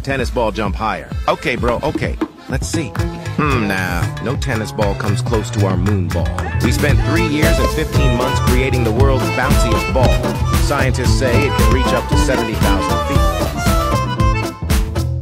Tennis ball jump higher. Okay, bro, okay. Let's see. Hmm, nah. No tennis ball comes close to our moon ball. We spent three years and 15 months creating the world's bounciest ball. Scientists say it can reach up to 70,000 feet.